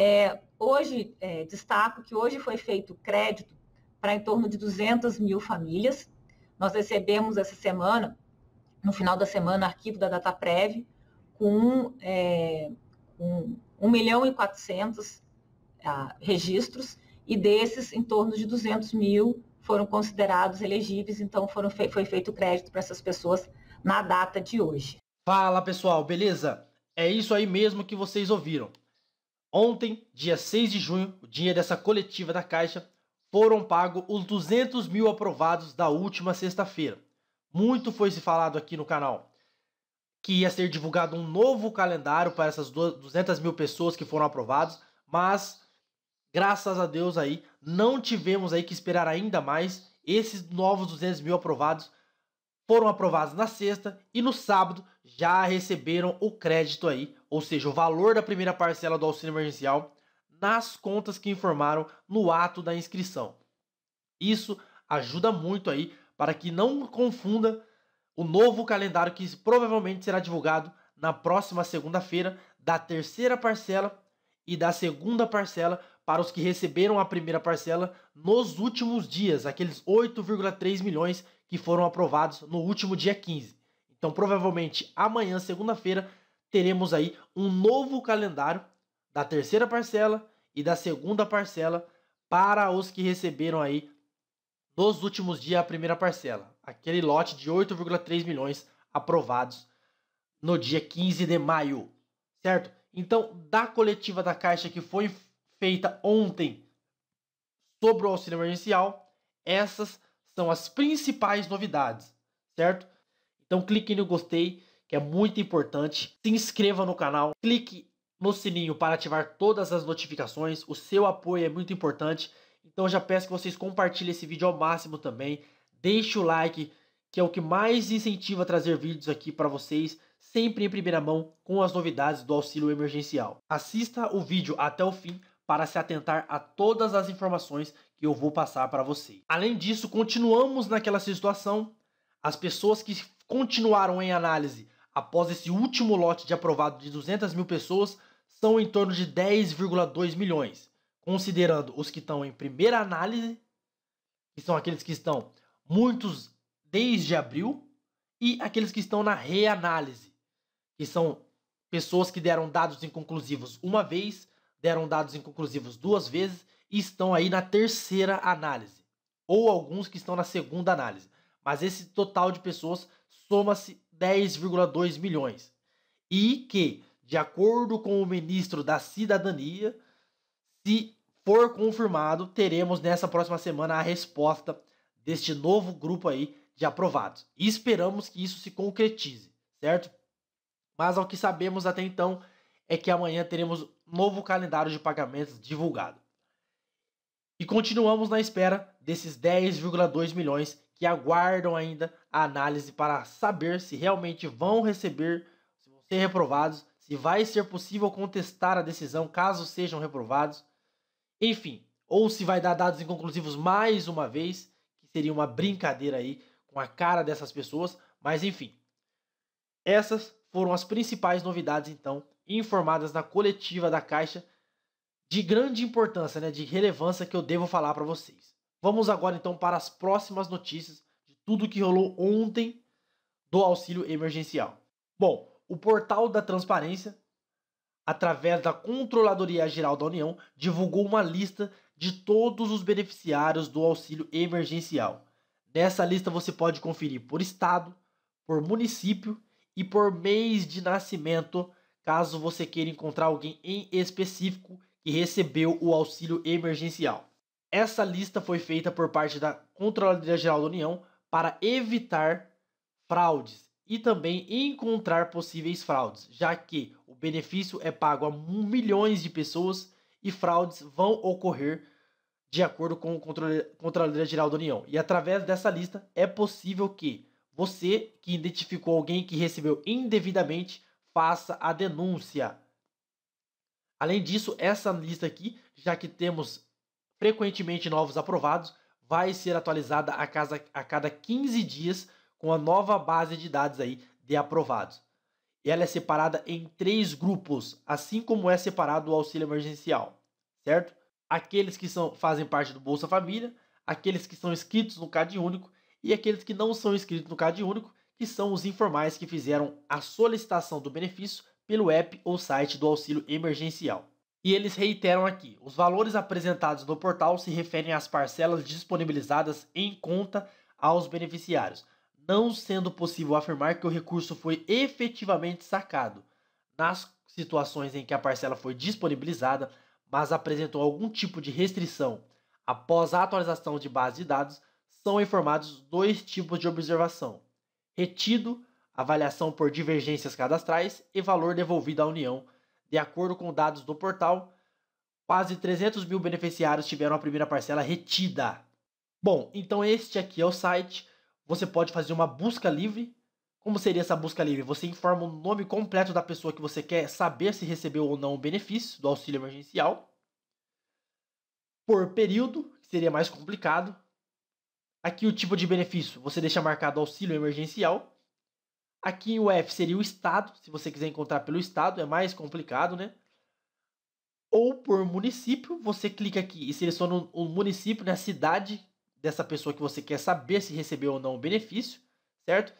É, hoje, é, destaco que hoje foi feito crédito para em torno de 200 mil famílias. Nós recebemos essa semana, no final da semana, arquivo da DataPrev, com, é, com 1 milhão e 400 ah, registros, e desses, em torno de 200 mil foram considerados elegíveis, então foram fe foi feito crédito para essas pessoas na data de hoje. Fala pessoal, beleza? É isso aí mesmo que vocês ouviram. Ontem, dia 6 de junho, o dia dessa coletiva da Caixa, foram pagos os 200 mil aprovados da última sexta-feira. Muito foi se falado aqui no canal que ia ser divulgado um novo calendário para essas 200 mil pessoas que foram aprovados, mas graças a Deus aí, não tivemos aí que esperar ainda mais. Esses novos 200 mil aprovados foram aprovados na sexta e no sábado já receberam o crédito aí, ou seja, o valor da primeira parcela do auxílio emergencial nas contas que informaram no ato da inscrição. Isso ajuda muito aí para que não confunda o novo calendário que provavelmente será divulgado na próxima segunda-feira da terceira parcela e da segunda parcela para os que receberam a primeira parcela nos últimos dias, aqueles 8,3 milhões que foram aprovados no último dia 15. Então, provavelmente amanhã, segunda-feira, teremos aí um novo calendário da terceira parcela e da segunda parcela para os que receberam aí nos últimos dias a primeira parcela, aquele lote de 8,3 milhões aprovados no dia 15 de maio, certo? Então, da coletiva da Caixa que foi feita ontem sobre o auxílio emergencial, essas são as principais novidades, certo? Então clique no gostei, que é muito importante. Se inscreva no canal, clique no sininho para ativar todas as notificações. O seu apoio é muito importante. Então já peço que vocês compartilhem esse vídeo ao máximo também. Deixe o like, que é o que mais incentiva a trazer vídeos aqui para vocês, sempre em primeira mão com as novidades do auxílio emergencial. Assista o vídeo até o fim para se atentar a todas as informações que eu vou passar para você. Além disso, continuamos naquela situação. As pessoas que continuaram em análise após esse último lote de aprovado de 200 mil pessoas são em torno de 10,2 milhões, considerando os que estão em primeira análise, que são aqueles que estão muitos desde abril, e aqueles que estão na reanálise, que são pessoas que deram dados inconclusivos uma vez deram dados inconclusivos duas vezes e estão aí na terceira análise, ou alguns que estão na segunda análise. Mas esse total de pessoas soma-se 10,2 milhões. E que, de acordo com o ministro da Cidadania, se for confirmado, teremos nessa próxima semana a resposta deste novo grupo aí de aprovados. E esperamos que isso se concretize, certo? Mas ao que sabemos até então, é que amanhã teremos novo calendário de pagamentos divulgado. E continuamos na espera desses 10,2 milhões que aguardam ainda a análise para saber se realmente vão receber, se vão ser reprovados, se vai ser possível contestar a decisão caso sejam reprovados, enfim, ou se vai dar dados inconclusivos mais uma vez, que seria uma brincadeira aí com a cara dessas pessoas, mas enfim. Essas foram as principais novidades então informadas na coletiva da Caixa de grande importância, né, de relevância que eu devo falar para vocês. Vamos agora então para as próximas notícias de tudo que rolou ontem do auxílio emergencial. Bom, o portal da transparência, através da Controladoria Geral da União, divulgou uma lista de todos os beneficiários do auxílio emergencial. Nessa lista você pode conferir por estado, por município e por mês de nascimento caso você queira encontrar alguém em específico que recebeu o auxílio emergencial. Essa lista foi feita por parte da Controladoria Geral da União para evitar fraudes e também encontrar possíveis fraudes, já que o benefício é pago a milhões de pessoas e fraudes vão ocorrer de acordo com o Controladoria Geral da União. E através dessa lista é possível que você que identificou alguém que recebeu indevidamente faça a denúncia. Além disso, essa lista aqui, já que temos frequentemente novos aprovados, vai ser atualizada a, casa, a cada 15 dias com a nova base de dados aí de aprovados. ela é separada em três grupos, assim como é separado o auxílio emergencial, certo? Aqueles que são, fazem parte do Bolsa Família, aqueles que são inscritos no CAD Único e aqueles que não são inscritos no CAD Único, que são os informais que fizeram a solicitação do benefício pelo app ou site do auxílio emergencial. E eles reiteram aqui: os valores apresentados no portal se referem às parcelas disponibilizadas em conta aos beneficiários, não sendo possível afirmar que o recurso foi efetivamente sacado. Nas situações em que a parcela foi disponibilizada, mas apresentou algum tipo de restrição após a atualização de base de dados, são informados dois tipos de observação: retido, avaliação por divergências cadastrais e valor devolvido à União. De acordo com dados do portal, quase 300 mil beneficiários tiveram a primeira parcela retida. Bom, então este aqui é o site você pode fazer uma busca livre. Como seria essa busca livre? Você informa o nome completo da pessoa que você quer saber se recebeu ou não o benefício do auxílio emergencial. Por período, que seria mais complicado. Aqui o tipo de benefício, você deixa marcado auxílio emergencial. Aqui o F seria o estado, se você quiser encontrar pelo estado, é mais complicado, né? Ou por município, você clica aqui e seleciona o município, né, a cidade dessa pessoa que você quer saber se recebeu ou não o benefício, certo?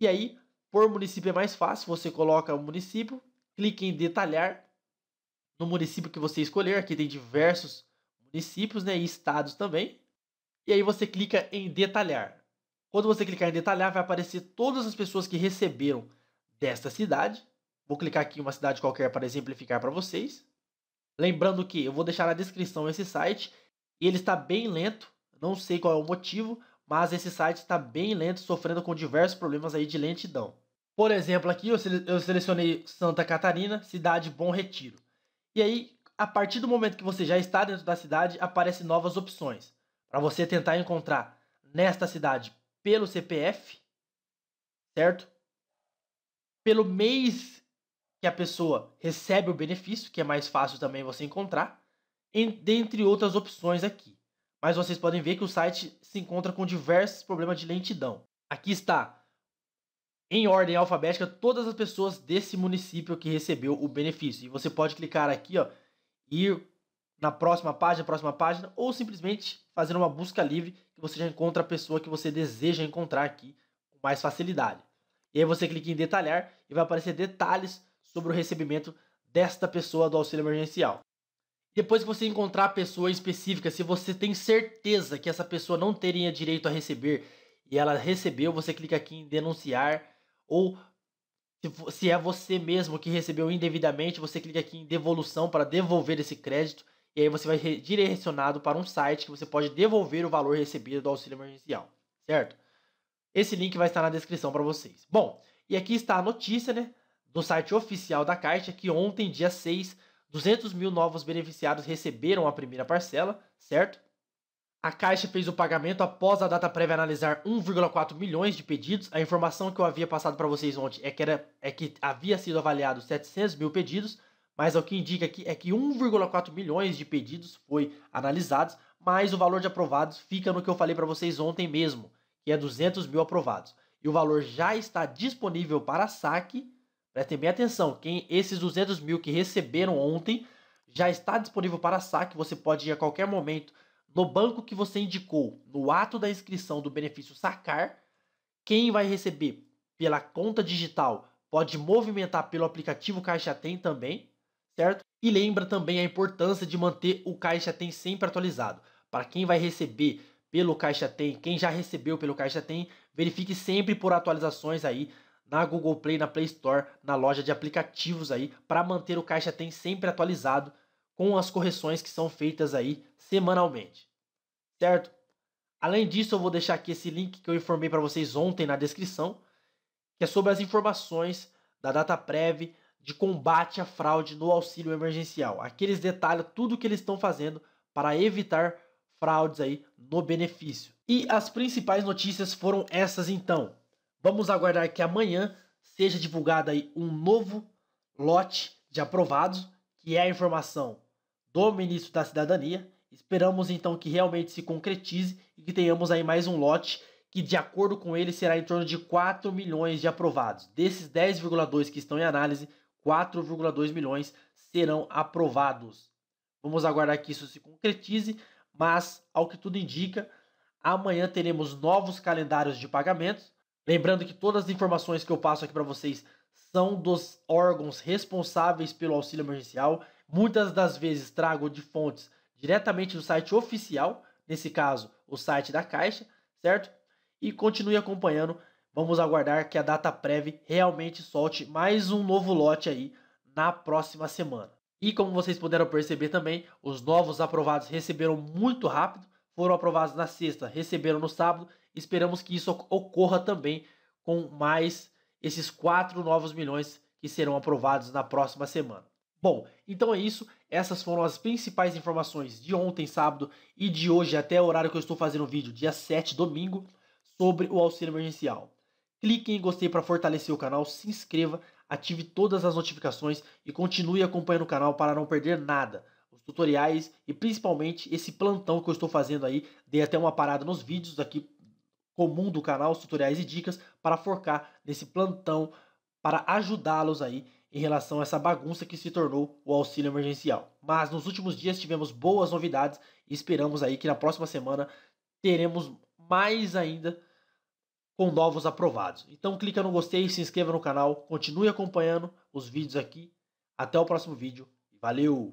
E aí, por município é mais fácil, você coloca o município, clique em detalhar no município que você escolher, aqui tem diversos municípios, né, e estados também. E aí você clica em detalhar. Quando você clicar em detalhar, vai aparecer todas as pessoas que receberam desta cidade. Vou clicar aqui em uma cidade qualquer para exemplificar para vocês. Lembrando que eu vou deixar na descrição esse site e ele está bem lento, não sei qual é o motivo, mas esse site está bem lento, sofrendo com diversos problemas aí de lentidão. Por exemplo, aqui eu, selecionei Santa Catarina, cidade Bom Retiro. E aí, a partir do momento que você já está dentro da cidade, aparecem novas opções. Para você tentar encontrar nesta cidade pelo CPF, certo? Pelo mês que a pessoa recebe o benefício, que é mais fácil também você encontrar, dentre outras opções aqui mas vocês podem ver que o site se encontra com diversos problemas de lentidão. Aqui está, em ordem alfabética, todas as pessoas desse município que recebeu o benefício. E você pode clicar aqui, ó, ir na próxima página, próxima página, ou simplesmente fazer uma busca livre você já encontra a pessoa que você deseja encontrar aqui com mais facilidade. E aí você clica em detalhar e vai aparecer detalhes sobre o recebimento desta pessoa do auxílio emergencial. Depois que você encontrar a pessoa específica, se você tem certeza que essa pessoa não teria direito a receber e ela recebeu, você clica aqui em denunciar. Ou se é você mesmo que recebeu indevidamente, você clica aqui em devolução para devolver esse crédito. E aí você vai direcionado para um site que você pode devolver o valor recebido do auxílio emergencial, certo? Esse link vai estar na descrição para vocês. Bom, e aqui está a notícia, né? Do site oficial da Caixa, que ontem, dia 6, 200 mil novos beneficiários receberam a primeira parcela, certo? A Caixa fez o pagamento após a data prévia analisar 1,4 milhões de pedidos. A informação que eu havia passado para vocês ontem é que, era, é que havia sido avaliado 700 mil pedidos, mas o que indica aqui é que 1,4 milhões de pedidos foi analisados, mas o valor de aprovados fica no que eu falei para vocês ontem mesmo, que é 200 mil aprovados. E o valor já está disponível para saque Prestem bem atenção, quem esses 200 mil que receberam ontem já está disponível para saque. Você pode ir a qualquer momento no banco que você indicou no ato da inscrição do benefício sacar. Quem vai receber pela conta digital pode movimentar pelo aplicativo Caixa Tem também, certo? E lembra também a importância de manter o Caixa Tem sempre atualizado. Para quem vai receber pelo Caixa Tem, quem já recebeu pelo Caixa Tem, verifique sempre por atualizações aí na Google Play, na Play Store, na loja de aplicativos aí, para manter o Caixa Tem sempre atualizado com as correções que são feitas aí semanalmente. Certo? Além disso, eu vou deixar aqui esse link que eu informei para vocês ontem na descrição, que é sobre as informações da data prévia de combate à fraude no auxílio emergencial. Aqui eles detalham tudo o que eles estão fazendo para evitar fraudes aí no benefício. E as principais notícias foram essas então. Vamos aguardar que amanhã seja divulgado aí um novo lote de aprovados, que é a informação do ministro da Cidadania. Esperamos então que realmente se concretize e que tenhamos aí mais um lote que de acordo com ele será em torno de 4 milhões de aprovados. Desses 10,2 que estão em análise, 4,2 milhões serão aprovados. Vamos aguardar que isso se concretize, mas ao que tudo indica, amanhã teremos novos calendários de pagamentos. Lembrando que todas as informações que eu passo aqui para vocês são dos órgãos responsáveis pelo auxílio emergencial. Muitas das vezes trago de fontes diretamente do site oficial, nesse caso, o site da Caixa, certo? E continue acompanhando. Vamos aguardar que a data prévia realmente solte mais um novo lote aí na próxima semana. E como vocês puderam perceber também, os novos aprovados receberam muito rápido, foram aprovados na sexta, receberam no sábado. Esperamos que isso ocorra também com mais esses 4 novos milhões que serão aprovados na próxima semana. Bom, então é isso. Essas foram as principais informações de ontem, sábado, e de hoje até o horário que eu estou fazendo o vídeo, dia 7, domingo, sobre o auxílio emergencial. Clique em gostei para fortalecer o canal, se inscreva, ative todas as notificações e continue acompanhando o canal para não perder nada. Os tutoriais e principalmente esse plantão que eu estou fazendo aí. Dei até uma parada nos vídeos aqui comum do canal, os tutoriais e dicas, para focar nesse plantão para ajudá-los aí em relação a essa bagunça que se tornou o auxílio emergencial. Mas nos últimos dias tivemos boas novidades e esperamos aí que na próxima semana teremos mais ainda com novos aprovados. Então clica no gostei, se inscreva no canal, continue acompanhando os vídeos aqui. Até o próximo vídeo. Valeu!